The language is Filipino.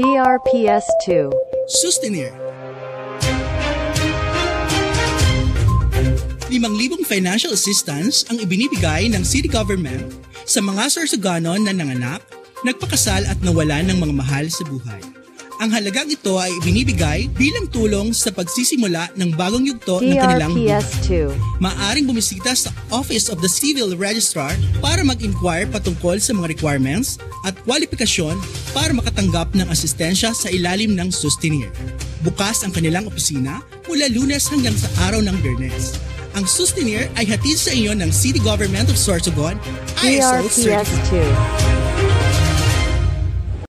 DRPS2 Sustenir. 5,000 financial assistance ang ibinibigay ng city government sa mga sorsoganon na nanganak, nagpakasal at nawalan ng mga mahal sa buhay. Ang halagang ito ay ibinibigay bilang tulong sa pagsisimula ng bagong yugto ng kanilang buhay. DRPS2 Maaring bumisita sa Office of the Civil Registrar para mag-inquire patungkol sa mga requirements at kwalifikasyon para makatanggap ng asistensya sa ilalim ng Sustenir. Bukas ang kanilang opisina mula lunes hanggang sa araw ng biyernes. Ang Sustenir ay hatid sa inyo ng City Government of Sorsogon, ISO certified. DRPS2